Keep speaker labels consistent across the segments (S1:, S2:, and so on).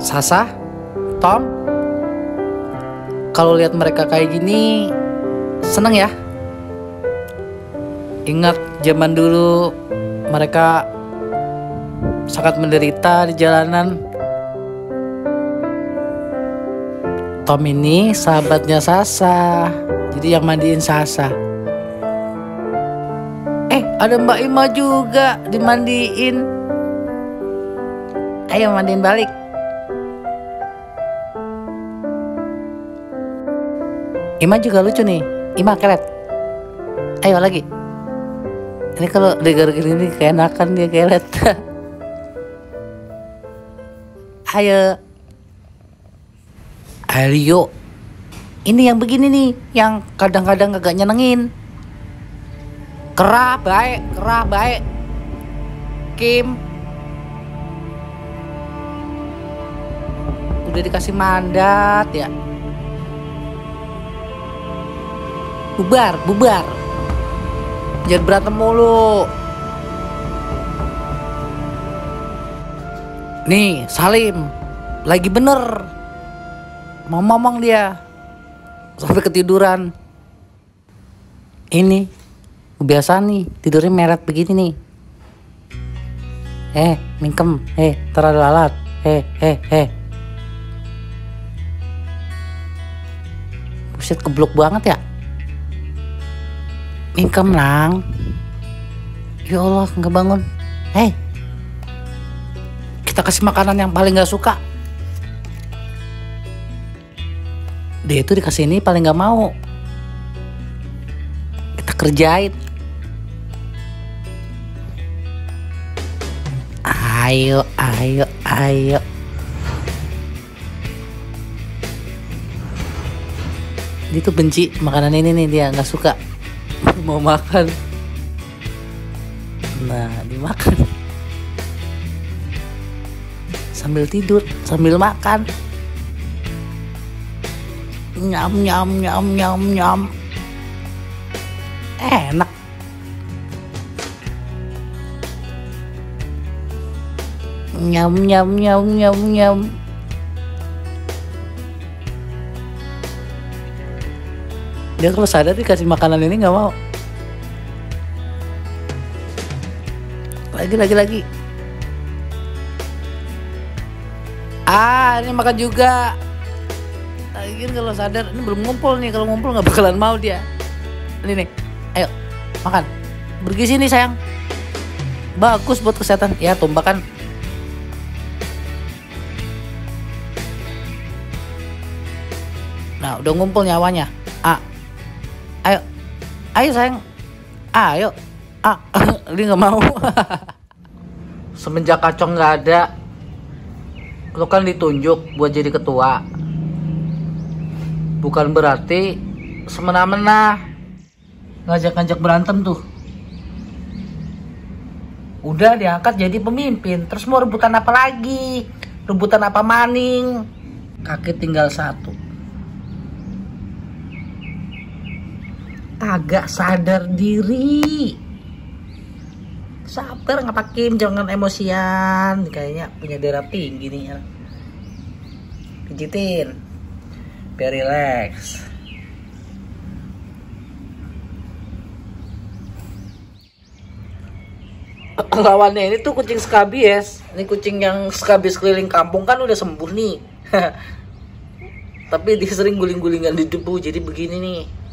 S1: Sasa, Tom, kalau lihat mereka kayak gini, seneng ya. Ingat zaman dulu mereka sangat menderita di jalanan. Tom ini sahabatnya Sasa, jadi yang mandiin Sasa. Eh, ada Mbak Ima juga dimandiin. Ayo mandiin balik. Ima juga lucu nih. Ima keret. Ayo lagi. Ini kalau dengar gini keenakan dia keret. Ayo. Ayo. Ini yang begini nih, yang kadang-kadang agak nyenengin. Kerah baik, kerah baik. Kim. Udah dikasih mandat ya. bubar bubar. Jangan berantem mulu. Nih Salim lagi bener. Mau ngomong dia sampai ketiduran. Ini kebiasaan nih tidurnya meret begini nih. Eh mingkem eh terlalu lalat. Eh eh eh buset keblok banget ya? Mingkem lang Ya Allah nggak bangun. Hei. Kita kasih makanan yang paling gak suka. Dia itu dikasih ini paling gak mau. Kita kerjain. Ayo, ayo, ayo Dia tuh benci makanan ini nih dia nggak suka. Mau makan. Nah dimakan. Sambil tidur sambil makan. Nyam nyam nyam nyam nyam. Enak. Nyam nyam nyam nyam nyam dia kalau sadar dikasih makanan ini nggak mau. Lagi lagi lagi. Ah ini makan juga. Lagi kalau sadar ini belum ngumpul nih. Kalau ngumpul nggak bakalan mau dia. Ini nih ayo makan. Bergizi nih sayang. Bagus buat kesehatan. Ya tumbak kan nah udah ngumpul nyawanya. Ah ayo. Ayo sayang. Ayo. Ah dia nggak mau. Semenjak kacong nggak ada lo kan ditunjuk buat jadi ketua. Bukan berarti semena-mena ngajak-ngajak berantem tuh. Udah diangkat jadi pemimpin terus mau rebutan apa lagi? Rebutan apa maning? Kaki tinggal satu agak sadar diri. Sabar nggak pakai jangan emosian. Kayaknya punya darah tinggi nih ya. Pijitin. Biar relax. Lawannya ini tuh kucing skabies ini kucing yang skabies keliling kampung kan udah sembuh nih. Tapi dia sering guling-gulingan di debu jadi begini nih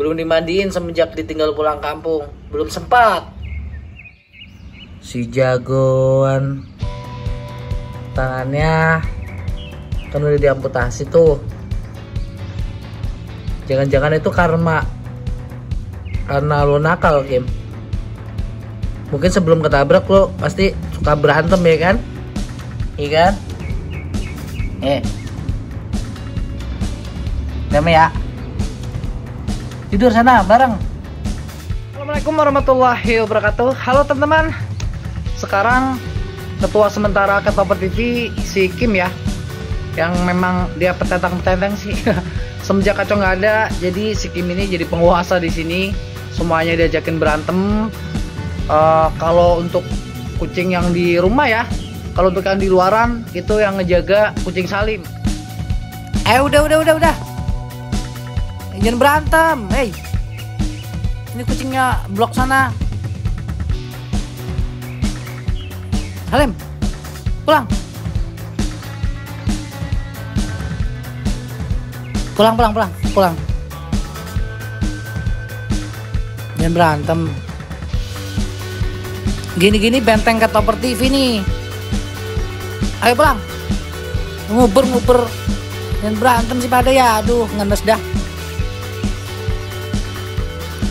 S1: belum dimandiin semenjak ditinggal pulang kampung. Belum sempat. Si jagoan. Tangannya kan udah diamputasi tuh. Jangan-jangan itu karma. Karena lo nakal Kim. Mungkin sebelum ketabrak lo pasti suka berantem ya kan? Iya kan? Eh. Damai ya tidur sana bareng. Assalamualaikum warahmatullahi wabarakatuh. Halo teman-teman. Sekarang ketua sementara Ketopet TV si Kim ya yang memang dia petentang-petentang sih. Semenjak kacau nggak ada jadi si Kim ini jadi penguasa di sini. Semuanya diajakin berantem. Uh, kalau untuk kucing yang di rumah ya kalau untuk yang di luaran itu yang ngejaga kucing salim. Eh udah udah udah udah jangan berantem hei. Ini kucingnya blok sana. Salim pulang. Pulang pulang pulang pulang. Jangan berantem. Gini-gini benteng ke Topper TV nih. Ayo pulang. Nguber nguber. Jangan berantem sih pada ya. Aduh ngenes dah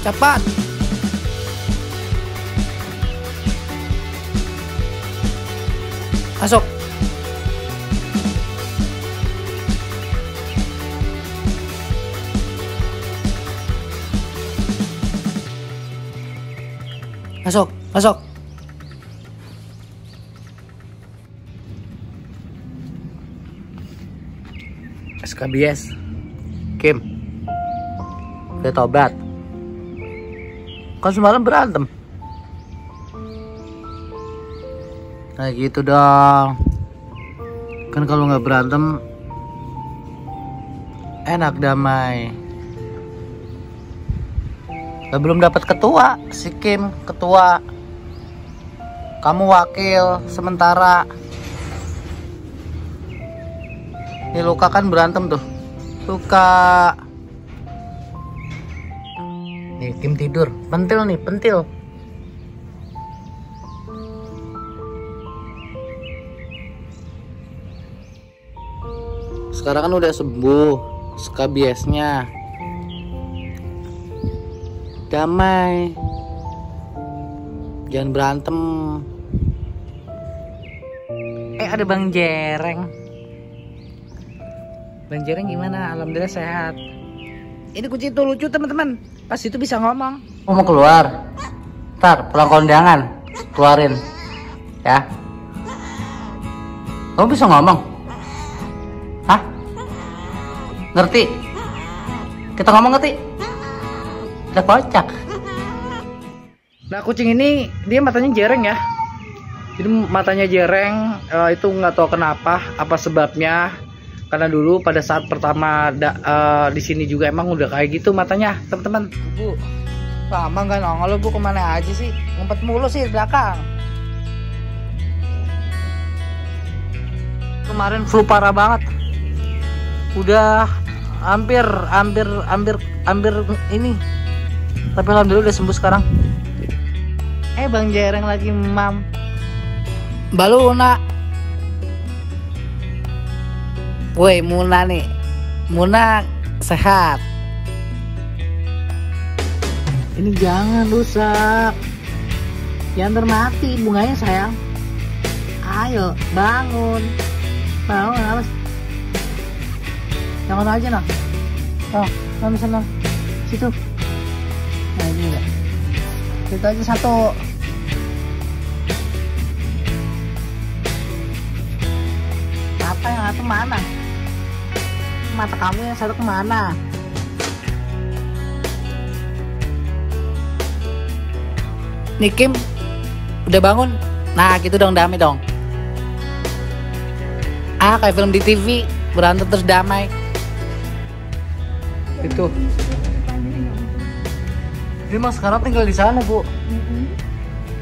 S1: cepat. Masuk. Masuk masuk. SKBS Kim udah tobat kan semalam berantem. Nah gitu dong. Kan kalau nggak berantem enak damai. Nah, belum dapat ketua si Kim ketua. Kamu wakil sementara. Ini luka kan berantem tuh. Luka nih Kim tidur. Pentil nih pentil. Sekarang kan udah sembuh skabiesnya damai. Jangan berantem. Eh ada bang jereng. Bang jereng gimana? Alhamdulillah sehat. Ini kucing itu lucu teman-teman pas itu bisa ngomong. Oh, mau keluar. Ntar pulang kondangan. Keluarin. Ya. Kamu bisa ngomong? Hah? Ngerti? Kita ngomong ngerti? Udah kocak. Nah kucing ini dia matanya jereng ya. Jadi matanya jereng uh, itu nggak tahu kenapa apa sebabnya karena dulu pada saat pertama da, uh, di sini juga emang udah kayak gitu matanya teman-teman. Bu lama nggak nongol bu. Ke mana aja sih? Ngumpet mulu sih di belakang. Kemarin flu parah banget. Udah hampir hampir hampir hampir ini. Tapi alhamdulillah udah sembuh sekarang. Eh bang jereng lagi mam. Baluna woi Muna nih. Muna sehat? Ini jangan rusak. Jangan termati bunganya sayang. Ayo bangun. Bangun awas. Jangan aja nak? Oh sana sana. Situ. Nah ini ya situ aja satu. Apa yang satu mana mata kamu yang satu ke mana? Nih Kim udah bangun? Nah gitu dong damai dong. Ah kayak film di TV berantem terus damai. Itu. Dia mah sekarang tinggal di sana bu.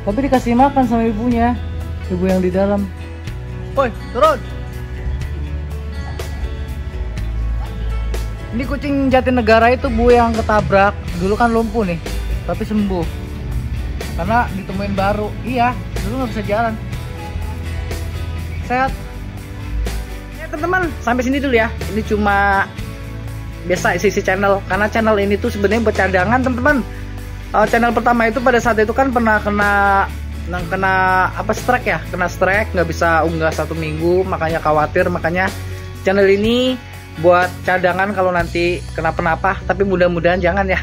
S1: Tapi dikasih makan sama ibunya ibu yang di dalam. Woi turun ini kucing Jatinegara itu bu yang ketabrak. Dulu kan lumpuh nih tapi sembuh. Karena ditemuin baru. Iya dulu nggak bisa jalan. Sehat. Ya teman-teman sampai sini dulu ya. Ini cuma biasa isi, isi channel. Karena channel ini tuh sebenarnya buat teman-teman. Uh, channel pertama itu pada saat itu kan pernah kena nah, kena apa strike ya? Kena strike nggak bisa unggah satu minggu. Makanya khawatir. Makanya channel ini buat cadangan kalau nanti kenapa-napa tapi mudah-mudahan jangan ya.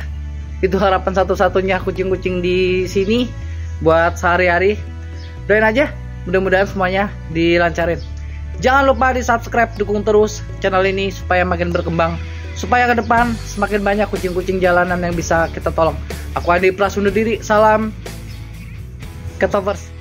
S1: Itu harapan satu-satunya kucing-kucing di sini buat sehari-hari. Doain aja mudah-mudahan semuanya dilancarin. Jangan lupa di subscribe dukung terus channel ini supaya makin berkembang. Supaya ke depan semakin banyak kucing-kucing jalanan yang bisa kita tolong. Aku Adi Pras undur diri salam ketovers